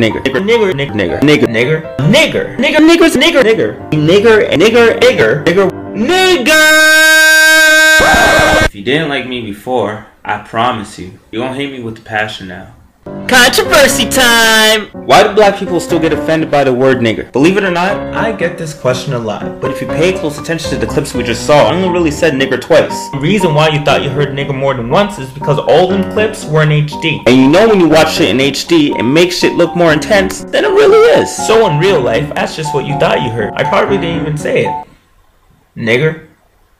nigger, nigger, nigger, nigger, nigger, nigger, nigger, niggers, nigger, nigger, nigger, nigger, nigger, nigger, nigger. If you didn't like me before, I promise you, you won't hate me with the passion now. Controversy time! Why do black people still get offended by the word nigger? Believe it or not, I get this question a lot. But if you pay close attention to the clips we just saw, I only really said nigger twice. The reason why you thought you heard nigger more than once is because all them clips were in HD. And you know when you watch shit in HD, it makes shit look more intense than it really is. So in real life, that's just what you thought you heard. I probably didn't even say it. Nigger.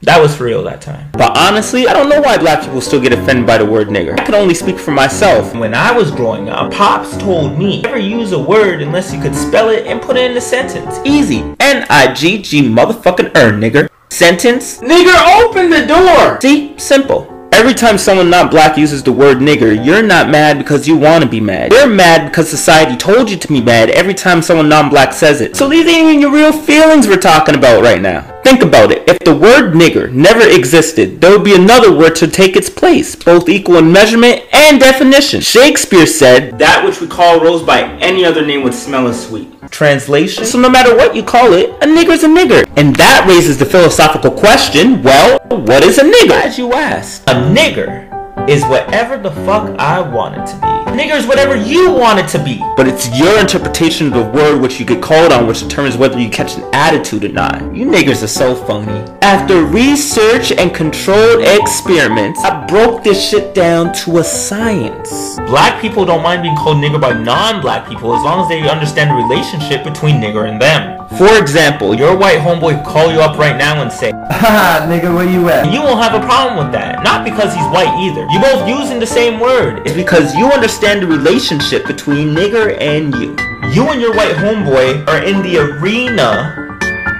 That was for real that time. But honestly, I don't know why black people still get offended by the word nigger. I can only speak for myself. When I was growing up, Pops told me never use a word unless you could spell it and put it in a sentence. Easy. N-I-G-G motherfucking earn, nigger. Sentence? Nigger, open the door! See? Simple. Every time someone not black uses the word nigger, you're not mad because you want to be mad. You're mad because society told you to be mad every time someone non-black says it. So these ain't even your real feelings we're talking about right now. Think about it. If the word nigger never existed, there would be another word to take its place, both equal in measurement and definition. Shakespeare said, That which we call rose by any other name would smell as sweet. Translation? So no matter what you call it, a nigger's a nigger. And that raises the philosophical question, well, what is a nigger? As you asked. A nigger is whatever the fuck I want it to be. Nigger is whatever you want it to be. But it's your interpretation of the word which you get called on which determines whether you catch an attitude or not. You niggers are so phony. After research and controlled experiments, I broke this shit down to a science. Black people don't mind being called nigger by non-black people as long as they understand the relationship between nigger and them. For example, your white homeboy call you up right now and say, Haha, nigga, where you at? You won't have a problem with that. Not because he's white either. You both using the same word. It's because you understand the relationship between nigger and you. You and your white homeboy are in the arena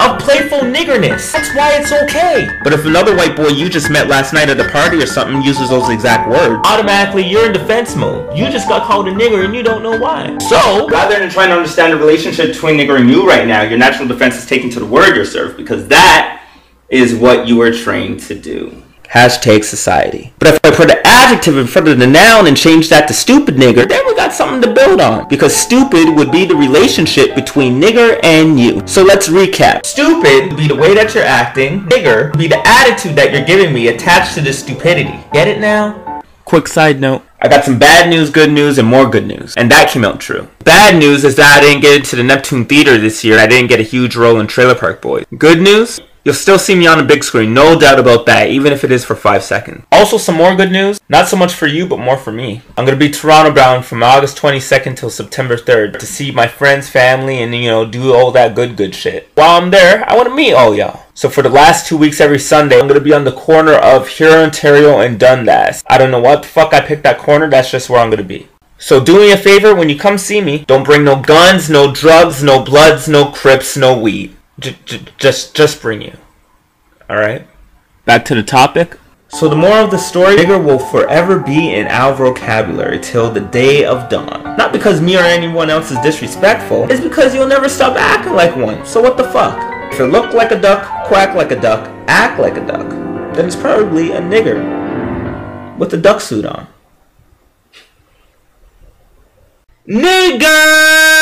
of playful niggerness. That's why it's okay. But if another white boy you just met last night at a party or something uses those exact words, automatically you're in defense mode. You just got called a nigger and you don't know why. So, rather than trying to understand the relationship between nigger and you right now, your natural defense is taken to the word served because that is what you were trained to do. Hashtag society. But if I put an adjective in front of the noun and change that to stupid nigger, then we got something to build on. Because stupid would be the relationship between nigger and you. So let's recap. Stupid would be the way that you're acting. Nigger would be the attitude that you're giving me attached to the stupidity. Get it now? Quick side note. I got some bad news, good news, and more good news. And that came out true. Bad news is that I didn't get into the Neptune Theater this year. I didn't get a huge role in Trailer Park Boys. Good news? You'll still see me on the big screen, no doubt about that, even if it is for 5 seconds. Also, some more good news, not so much for you, but more for me. I'm gonna be Toronto bound from August 22nd till September 3rd to see my friends, family, and you know, do all that good, good shit. While I'm there, I wanna meet all y'all. So for the last two weeks every Sunday, I'm gonna be on the corner of Hurontario, and Dundas. I don't know what the fuck I picked that corner, that's just where I'm gonna be. So do me a favor when you come see me, don't bring no guns, no drugs, no bloods, no crips, no weed. J- j- just just bring you. All right. Back to the topic. So the moral of the story, nigger will forever be in our vocabulary till the day of dawn. Not because me or anyone else is disrespectful, it's because you'll never stop acting like one. So what the fuck? If you look like a duck, quack like a duck, act like a duck, then it's probably a nigger with a duck suit on. Nigger!